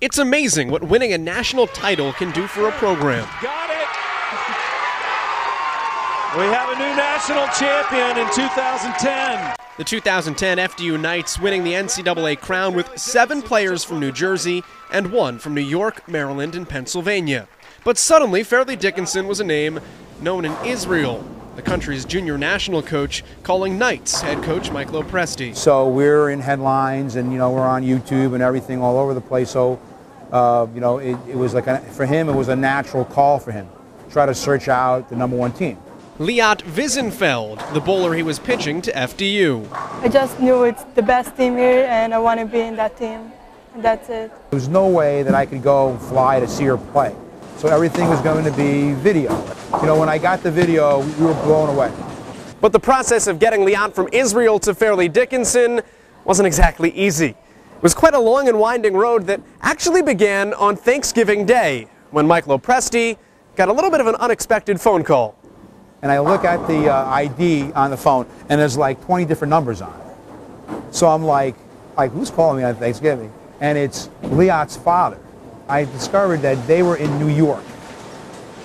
It's amazing what winning a national title can do for a program. Got it. We have a new national champion in 2010. The 2010 FDU Knights winning the NCAA crown with seven players from New Jersey and one from New York, Maryland, and Pennsylvania. But suddenly, Fairleigh Dickinson was a name known in Israel. The country's junior national coach calling Knights head coach Mike Lopresti. So we're in headlines and, you know, we're on YouTube and everything all over the place. So, uh, you know, it, it was like, a, for him, it was a natural call for him. Try to search out the number one team. Liat Vizenfeld, the bowler he was pitching to FDU. I just knew it's the best team here and I want to be in that team. And that's it. There was no way that I could go fly to see her play. So everything was going to be video. You know, when I got the video, we were blown away. But the process of getting Liat from Israel to Fairleigh Dickinson wasn't exactly easy. Was quite a long and winding road that actually began on Thanksgiving Day when Mike Lopresti got a little bit of an unexpected phone call. And I look at the uh, ID on the phone, and there's like 20 different numbers on it. So I'm like, like who's calling me on Thanksgiving? And it's Liat's father. I discovered that they were in New York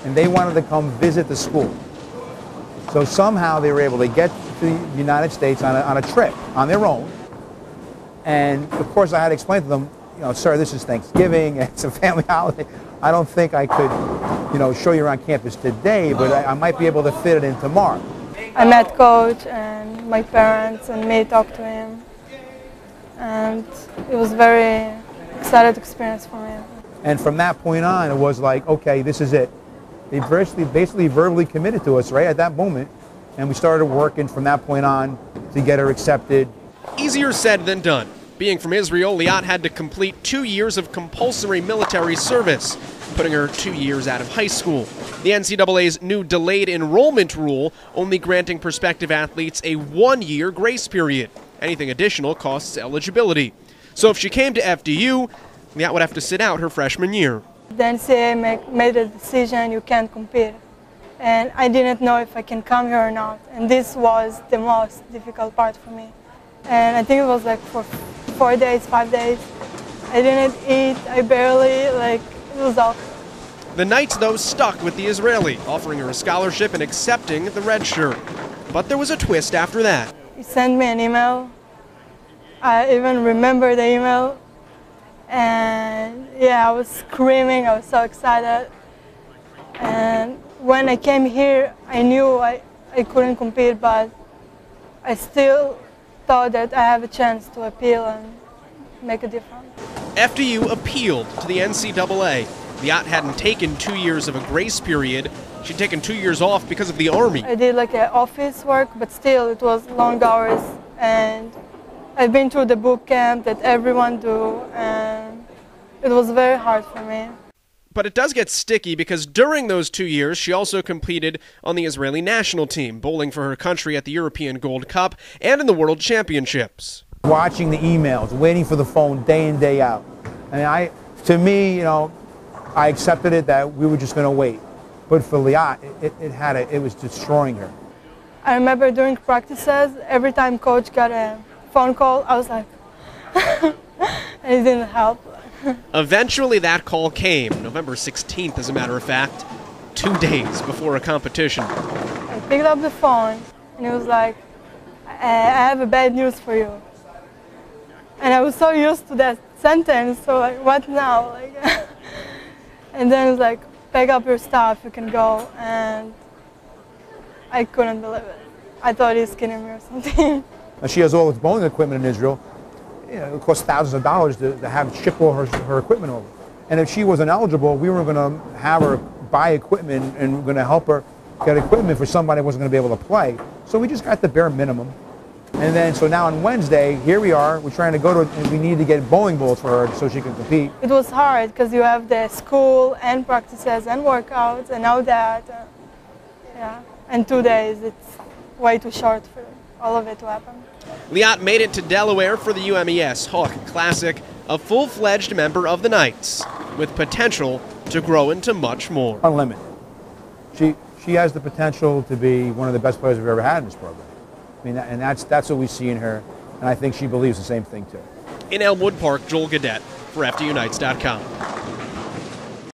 and they wanted to come visit the school. So somehow they were able to get to the United States on a, on a trip on their own. And of course I had to explain to them, you know, sir, this is Thanksgiving, it's a family holiday. I don't think I could, you know, show you around campus today, but I, I might be able to fit it in tomorrow. I met coach and my parents and me talked to him. And it was very excited experience for me. And from that point on, it was like, okay, this is it. They basically, basically verbally committed to us right at that moment. And we started working from that point on to get her accepted. Easier said than done. Being from Israel, Liat had to complete two years of compulsory military service, putting her two years out of high school. The NCAA's new delayed enrollment rule only granting prospective athletes a one year grace period. Anything additional costs eligibility. So if she came to FDU, Liat would have to sit out her freshman year. The NCAA made a decision you can't compete. And I didn't know if I can come here or not. And this was the most difficult part for me. And I think it was like for four days, five days. I didn't eat, I barely, like, it was awful. The Knights, though, stuck with the Israeli, offering her a scholarship and accepting the red shirt. But there was a twist after that. He sent me an email. I even remember the email. And yeah, I was screaming, I was so excited. And when I came here, I knew I, I couldn't compete, but I still thought that I have a chance to appeal and make a difference. FDU appealed to the NCAA. Liat hadn't taken two years of a grace period. She'd taken two years off because of the Army. I did like a office work, but still it was long hours. And I've been through the boot camp that everyone do, and it was very hard for me. But it does get sticky because during those two years, she also competed on the Israeli national team, bowling for her country at the European Gold Cup and in the World Championships. Watching the emails, waiting for the phone day in, day out. And I, to me, you know, I accepted it that we were just going to wait. But for Liat, it, it, had a, it was destroying her. I remember during practices, every time coach got a phone call, I was like, and it didn't help. Eventually, that call came, November 16th, as a matter of fact, two days before a competition. I picked up the phone, and it was like, I have a bad news for you. And I was so used to that sentence, so like, what now? Like, and then it was like, pack up your stuff, you can go. And I couldn't believe it. I thought he's kidding me or something. Now, she has all this bowling equipment in Israel. You know, it costs thousands of dollars to, to have ship all her, her equipment over. And if she wasn't eligible, we were going to have her buy equipment and we're going to help her get equipment for somebody who wasn't going to be able to play. So we just got the bare minimum. And then, so now on Wednesday, here we are. We're trying to go to, and we need to get bowling balls for her so she can compete. It was hard because you have the school and practices and workouts and all that. Uh, yeah, and two days, it's way too short for all of it to happen. Liat made it to Delaware for the UMES Hawk Classic, a full fledged member of the Knights, with potential to grow into much more. Unlimited. She, she has the potential to be one of the best players we've ever had in this program. I mean, and that's, that's what we see in her, and I think she believes the same thing too. In Elmwood Park, Joel Gadet, for FDUKnights.com.